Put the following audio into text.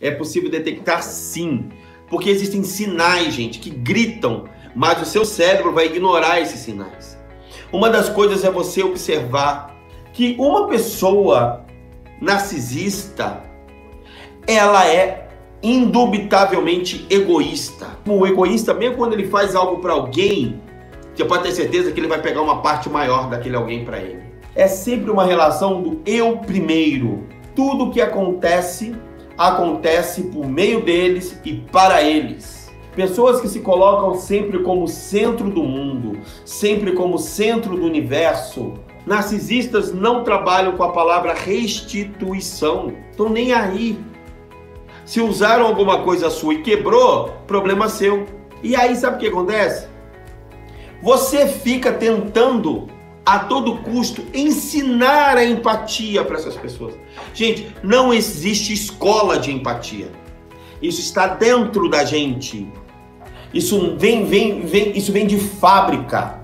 É possível detectar sim, porque existem sinais, gente, que gritam, mas o seu cérebro vai ignorar esses sinais. Uma das coisas é você observar que uma pessoa narcisista, ela é indubitavelmente egoísta. O egoísta, mesmo quando ele faz algo para alguém, você pode ter certeza que ele vai pegar uma parte maior daquele alguém para ele. É sempre uma relação do eu primeiro. Tudo que acontece acontece por meio deles e para eles. Pessoas que se colocam sempre como centro do mundo, sempre como centro do universo. Narcisistas não trabalham com a palavra restituição. Estão nem aí. Se usaram alguma coisa sua e quebrou, problema seu. E aí sabe o que acontece? Você fica tentando a todo custo ensinar a empatia para essas pessoas. Gente, não existe escola de empatia. Isso está dentro da gente. Isso vem, vem, vem, isso vem de fábrica.